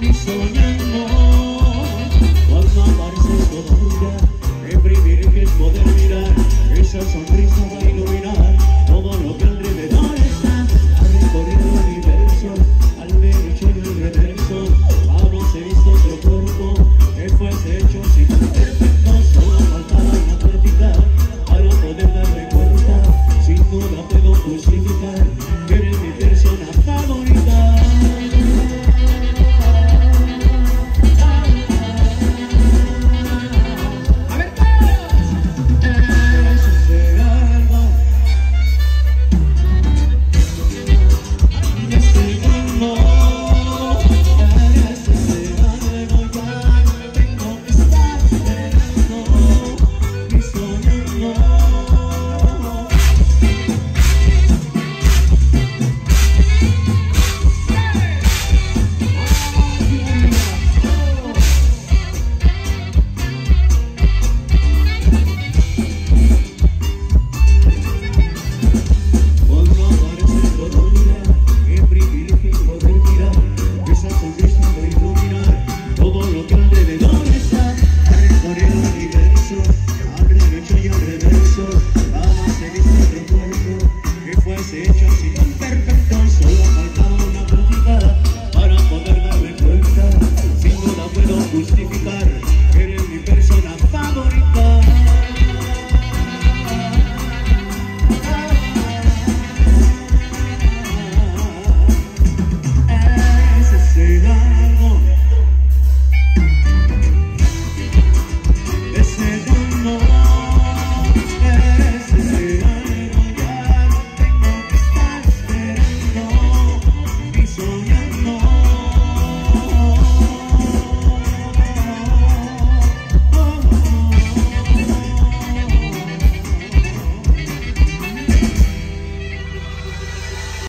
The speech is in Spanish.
mi soñando Cuando apareces como nunca Reprimir que es poder mirar Esa sonrisa va a iluminar Todo lo que alrededor está Ha recorrido el universo Al derecho y al reverso Habrás visto otro cuerpo Que fuese hecho sin perfecto Solo faltaba una práctica Para poder darme cuenta Sin duda puedo justificar multiplicar en el.